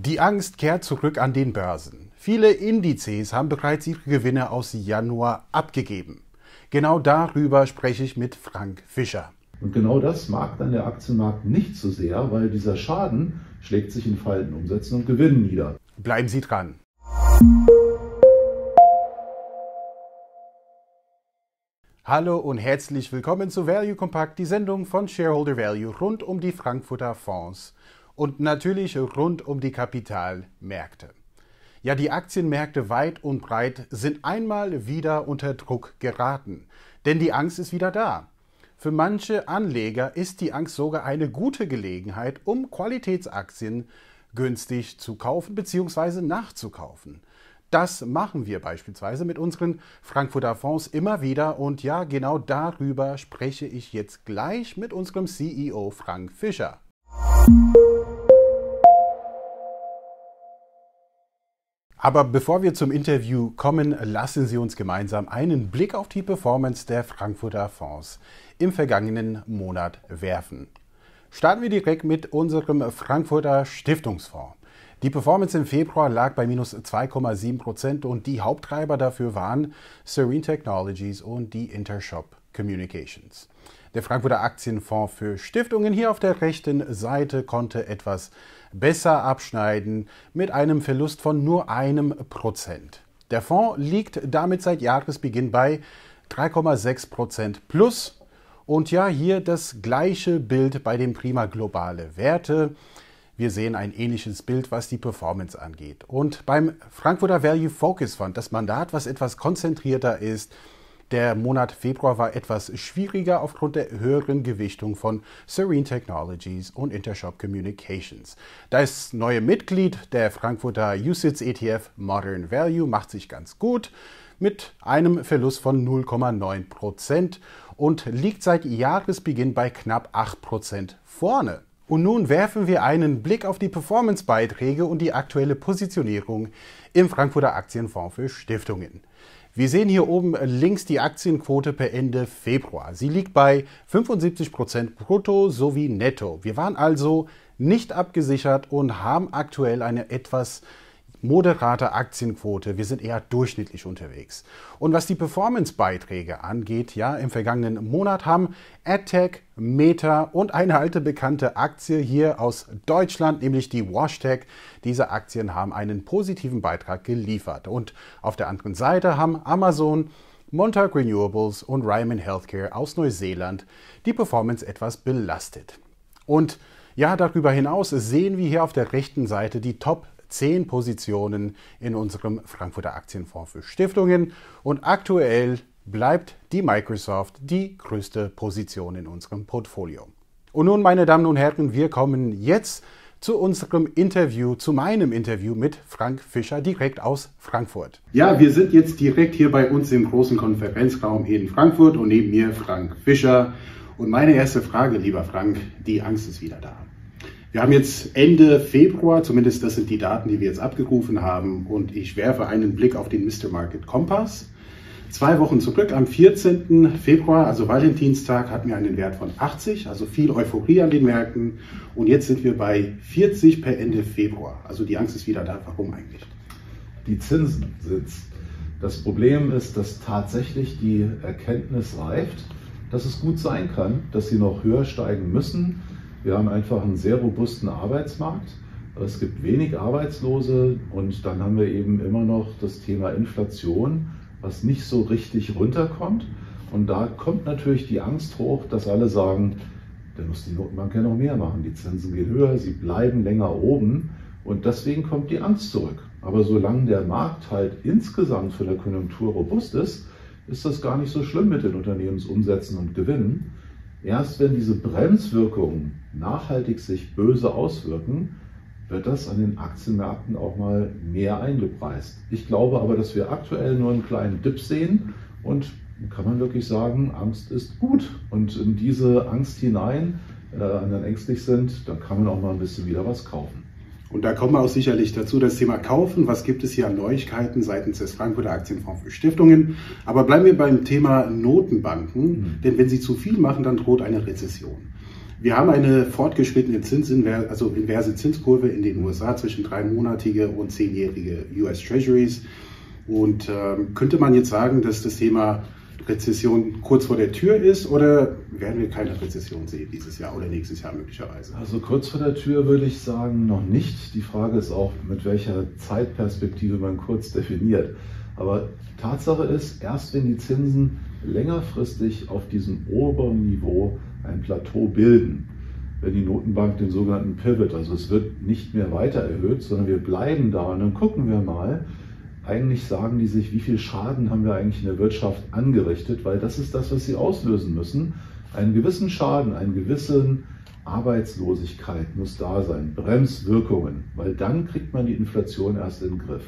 Die Angst kehrt zurück an den Börsen. Viele Indizes haben bereits ihre Gewinne aus Januar abgegeben. Genau darüber spreche ich mit Frank Fischer. Und genau das mag dann der Aktienmarkt nicht so sehr, weil dieser Schaden schlägt sich in fallenden Umsätzen und Gewinnen nieder. Bleiben Sie dran. Hallo und herzlich willkommen zu Value Compact, die Sendung von Shareholder Value rund um die Frankfurter Fonds und natürlich rund um die Kapitalmärkte. Ja, die Aktienmärkte weit und breit sind einmal wieder unter Druck geraten, denn die Angst ist wieder da. Für manche Anleger ist die Angst sogar eine gute Gelegenheit, um Qualitätsaktien günstig zu kaufen bzw. nachzukaufen. Das machen wir beispielsweise mit unseren Frankfurter Fonds immer wieder und ja, genau darüber spreche ich jetzt gleich mit unserem CEO Frank Fischer. Aber bevor wir zum Interview kommen, lassen Sie uns gemeinsam einen Blick auf die Performance der Frankfurter Fonds im vergangenen Monat werfen. Starten wir direkt mit unserem Frankfurter Stiftungsfonds. Die Performance im Februar lag bei minus 2,7 Prozent und die Haupttreiber dafür waren Serene Technologies und die Intershop Communications. Der Frankfurter Aktienfonds für Stiftungen hier auf der rechten Seite konnte etwas besser abschneiden mit einem Verlust von nur einem Prozent. Der Fonds liegt damit seit Jahresbeginn bei 3,6 Prozent plus. Und ja, hier das gleiche Bild bei den Prima Globale Werte. Wir sehen ein ähnliches Bild, was die Performance angeht. Und beim Frankfurter Value Focus Fund, das Mandat, was etwas konzentrierter ist, der Monat Februar war etwas schwieriger aufgrund der höheren Gewichtung von Serene Technologies und Intershop Communications. Das neue Mitglied der Frankfurter USITS ETF Modern Value macht sich ganz gut mit einem Verlust von 0,9 Prozent und liegt seit Jahresbeginn bei knapp 8 Prozent vorne. Und nun werfen wir einen Blick auf die Performance-Beiträge und die aktuelle Positionierung im Frankfurter Aktienfonds für Stiftungen. Wir sehen hier oben links die Aktienquote per Ende Februar. Sie liegt bei 75% brutto sowie netto. Wir waren also nicht abgesichert und haben aktuell eine etwas moderate Aktienquote. Wir sind eher durchschnittlich unterwegs. Und was die Performance-Beiträge angeht, ja, im vergangenen Monat haben AdTech, Meta und eine alte bekannte Aktie hier aus Deutschland, nämlich die WashTech, diese Aktien haben einen positiven Beitrag geliefert. Und auf der anderen Seite haben Amazon, Montauk Renewables und Ryman Healthcare aus Neuseeland die Performance etwas belastet. Und ja, darüber hinaus sehen wir hier auf der rechten Seite die Top zehn Positionen in unserem Frankfurter Aktienfonds für Stiftungen und aktuell bleibt die Microsoft die größte Position in unserem Portfolio. Und nun, meine Damen und Herren, wir kommen jetzt zu unserem Interview, zu meinem Interview mit Frank Fischer direkt aus Frankfurt. Ja, wir sind jetzt direkt hier bei uns im großen Konferenzraum hier in Frankfurt und neben mir Frank Fischer. Und meine erste Frage, lieber Frank, die Angst ist wieder da. Wir haben jetzt Ende Februar, zumindest das sind die Daten, die wir jetzt abgerufen haben, und ich werfe einen Blick auf den Mr. Market Kompass. Zwei Wochen zurück, am 14. Februar, also Valentinstag, hatten wir einen Wert von 80, also viel Euphorie an den Märkten. Und jetzt sind wir bei 40 per Ende Februar. Also die Angst ist wieder da. Warum eigentlich? Die Zinsen sitzt. Das Problem ist, dass tatsächlich die Erkenntnis reift, dass es gut sein kann, dass sie noch höher steigen müssen wir haben einfach einen sehr robusten Arbeitsmarkt. Es gibt wenig Arbeitslose und dann haben wir eben immer noch das Thema Inflation, was nicht so richtig runterkommt. Und da kommt natürlich die Angst hoch, dass alle sagen, da muss die Notenbank ja noch mehr machen. Die Zinsen gehen höher, sie bleiben länger oben und deswegen kommt die Angst zurück. Aber solange der Markt halt insgesamt für der Konjunktur robust ist, ist das gar nicht so schlimm mit den Unternehmensumsätzen und Gewinnen. Erst wenn diese Bremswirkungen nachhaltig sich böse auswirken, wird das an den Aktienmärkten auch mal mehr eingepreist. Ich glaube aber, dass wir aktuell nur einen kleinen Dip sehen und kann man wirklich sagen, Angst ist gut. Und in diese Angst hinein, wenn dann ängstlich sind, dann kann man auch mal ein bisschen wieder was kaufen. Und da kommen wir auch sicherlich dazu, das Thema Kaufen. Was gibt es hier an Neuigkeiten seitens des Frankfurter Aktienfonds für Stiftungen? Aber bleiben wir beim Thema Notenbanken, mhm. denn wenn sie zu viel machen, dann droht eine Rezession. Wir haben eine fortgeschrittene Zinsen, also inverse Zinskurve in den USA zwischen dreimonatige und zehnjährige US Treasuries. Und ähm, könnte man jetzt sagen, dass das Thema Rezession kurz vor der Tür ist oder werden wir keine Rezession sehen dieses Jahr oder nächstes Jahr möglicherweise? Also kurz vor der Tür würde ich sagen, noch nicht. Die Frage ist auch, mit welcher Zeitperspektive man kurz definiert. Aber Tatsache ist, erst wenn die Zinsen längerfristig auf diesem oberen Niveau ein Plateau bilden, wenn die Notenbank den sogenannten Pivot, also es wird nicht mehr weiter erhöht, sondern wir bleiben da und dann gucken wir mal, eigentlich sagen die sich, wie viel Schaden haben wir eigentlich in der Wirtschaft angerichtet, weil das ist das, was sie auslösen müssen. Einen gewissen Schaden, einen gewissen Arbeitslosigkeit muss da sein, Bremswirkungen, weil dann kriegt man die Inflation erst in den Griff.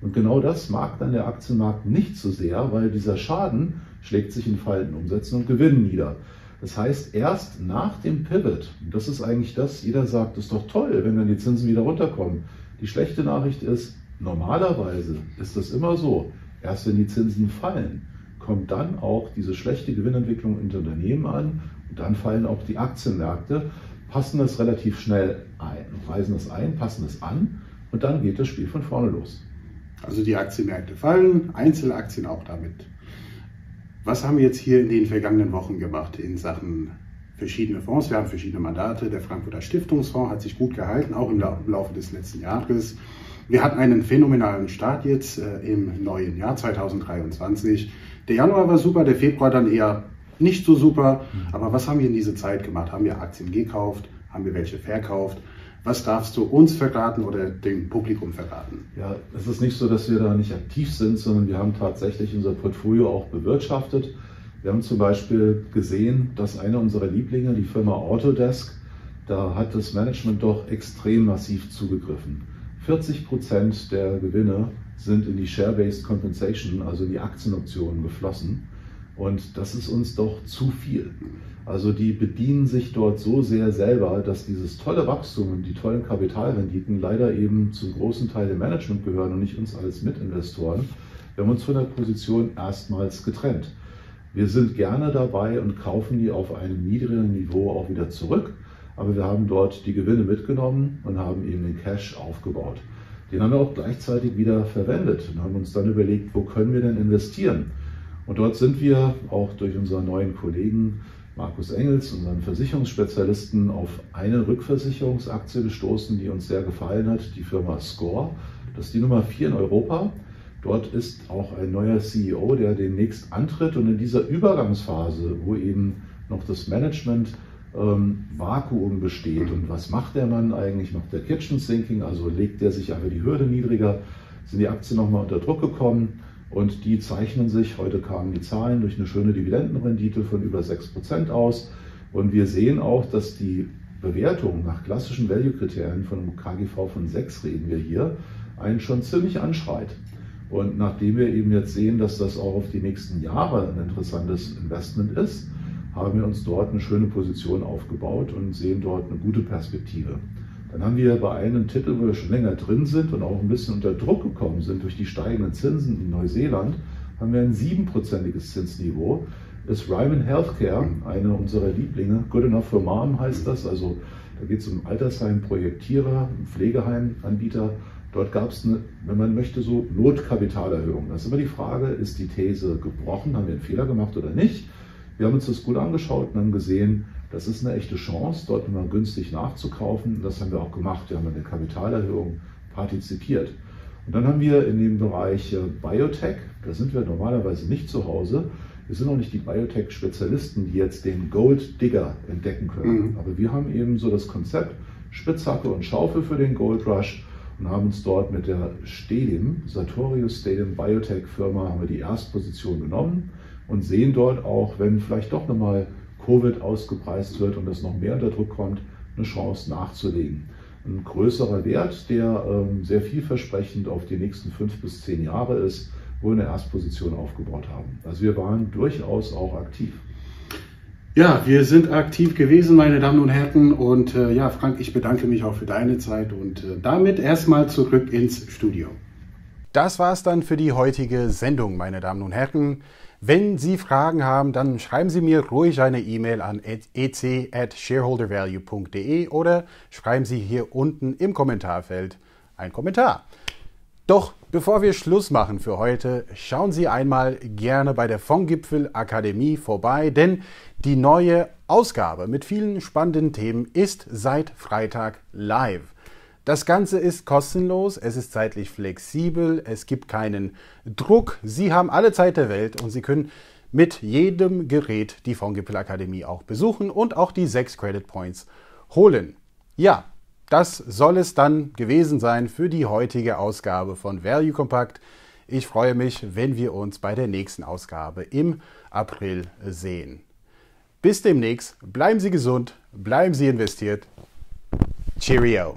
Und genau das mag dann der Aktienmarkt nicht so sehr, weil dieser Schaden schlägt sich in fallenden Umsätzen und Gewinnen nieder. Das heißt, erst nach dem Pivot, und das ist eigentlich das, jeder sagt, ist doch toll, wenn dann die Zinsen wieder runterkommen. Die schlechte Nachricht ist, Normalerweise ist das immer so, erst wenn die Zinsen fallen, kommt dann auch diese schlechte Gewinnentwicklung in Unternehmen an und dann fallen auch die Aktienmärkte, passen das relativ schnell ein, weisen das ein, passen es an und dann geht das Spiel von vorne los. Also die Aktienmärkte fallen, Einzelaktien auch damit. Was haben wir jetzt hier in den vergangenen Wochen gemacht in Sachen verschiedene Fonds? Wir haben verschiedene Mandate. Der Frankfurter Stiftungsfonds hat sich gut gehalten, auch im Laufe des letzten Jahres. Wir hatten einen phänomenalen Start jetzt äh, im neuen Jahr 2023. Der Januar war super, der Februar dann eher nicht so super. Mhm. Aber was haben wir in dieser Zeit gemacht? Haben wir Aktien gekauft? Haben wir welche verkauft? Was darfst du uns verraten oder dem Publikum verraten? Ja, es ist nicht so, dass wir da nicht aktiv sind, sondern wir haben tatsächlich unser Portfolio auch bewirtschaftet. Wir haben zum Beispiel gesehen, dass einer unserer Lieblinge, die Firma Autodesk, da hat das Management doch extrem massiv zugegriffen. 40 Prozent der Gewinne sind in die Share-Based Compensation, also in die Aktienoptionen geflossen. Und das ist uns doch zu viel. Also die bedienen sich dort so sehr selber, dass dieses tolle Wachstum und die tollen Kapitalrenditen leider eben zum großen Teil dem Management gehören und nicht uns als Mitinvestoren. Wir haben uns von der Position erstmals getrennt. Wir sind gerne dabei und kaufen die auf einem niedrigen Niveau auch wieder zurück aber wir haben dort die Gewinne mitgenommen und haben eben den Cash aufgebaut. Den haben wir auch gleichzeitig wieder verwendet und haben uns dann überlegt, wo können wir denn investieren? Und dort sind wir auch durch unseren neuen Kollegen Markus Engels, unseren Versicherungsspezialisten, auf eine Rückversicherungsaktie gestoßen, die uns sehr gefallen hat, die Firma Score. Das ist die Nummer 4 in Europa. Dort ist auch ein neuer CEO, der demnächst antritt und in dieser Übergangsphase, wo eben noch das Management ähm, Vakuum besteht. Und was macht der Mann eigentlich? Macht der Kitchen Sinking, also legt er sich einfach die Hürde niedriger, sind die Aktien nochmal unter Druck gekommen und die zeichnen sich, heute kamen die Zahlen, durch eine schöne Dividendenrendite von über 6% aus. Und wir sehen auch, dass die Bewertung nach klassischen Value-Kriterien von KGV von 6 reden wir hier, einen schon ziemlich anschreit. Und nachdem wir eben jetzt sehen, dass das auch auf die nächsten Jahre ein interessantes Investment ist, haben wir uns dort eine schöne Position aufgebaut und sehen dort eine gute Perspektive. Dann haben wir bei einem Titel, wo wir schon länger drin sind und auch ein bisschen unter Druck gekommen sind durch die steigenden Zinsen in Neuseeland, haben wir ein siebenprozentiges Zinsniveau. Ist Ryman Healthcare, eine unserer Lieblinge, Good Enough for Mom heißt das, also da geht es um Altersheim-Projektierer, Pflegeheimanbieter. Dort gab es, wenn man möchte, so Notkapitalerhöhung. Das ist immer die Frage, ist die These gebrochen, haben wir einen Fehler gemacht oder nicht? Wir haben uns das gut angeschaut und haben gesehen, das ist eine echte Chance, dort mal günstig nachzukaufen. Das haben wir auch gemacht. Wir haben an der Kapitalerhöhung partizipiert. Und dann haben wir in dem Bereich äh, Biotech, da sind wir normalerweise nicht zu Hause. Wir sind auch nicht die Biotech-Spezialisten, die jetzt den Gold Digger entdecken können. Mhm. Aber wir haben eben so das Konzept Spitzhacke und Schaufel für den Gold Rush und haben uns dort mit der Stadium, Sartorius Stadium Biotech Firma, haben wir die Erstposition genommen und sehen dort auch, wenn vielleicht doch nochmal Covid ausgepreist wird und es noch mehr unter Druck kommt, eine Chance nachzulegen. Ein größerer Wert, der ähm, sehr vielversprechend auf die nächsten fünf bis zehn Jahre ist, wo wir eine Erstposition aufgebaut haben. Also wir waren durchaus auch aktiv. Ja, wir sind aktiv gewesen, meine Damen und Herren. Und äh, ja, Frank, ich bedanke mich auch für deine Zeit und äh, damit erstmal zurück ins Studio. Das war's dann für die heutige Sendung, meine Damen und Herren. Wenn Sie Fragen haben, dann schreiben Sie mir ruhig eine E-Mail an ec@shareholdervalue.de oder schreiben Sie hier unten im Kommentarfeld einen Kommentar. Doch bevor wir Schluss machen für heute, schauen Sie einmal gerne bei der Fondgipfel Akademie vorbei, denn die neue Ausgabe mit vielen spannenden Themen ist seit Freitag live. Das Ganze ist kostenlos, es ist zeitlich flexibel, es gibt keinen Druck. Sie haben alle Zeit der Welt und Sie können mit jedem Gerät die Fondgipfel Akademie auch besuchen und auch die sechs Credit Points holen. Ja, das soll es dann gewesen sein für die heutige Ausgabe von Value Compact. Ich freue mich, wenn wir uns bei der nächsten Ausgabe im April sehen. Bis demnächst, bleiben Sie gesund, bleiben Sie investiert. Cheerio.